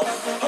I'm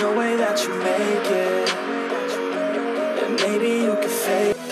no way that you make it. And maybe you can fake it.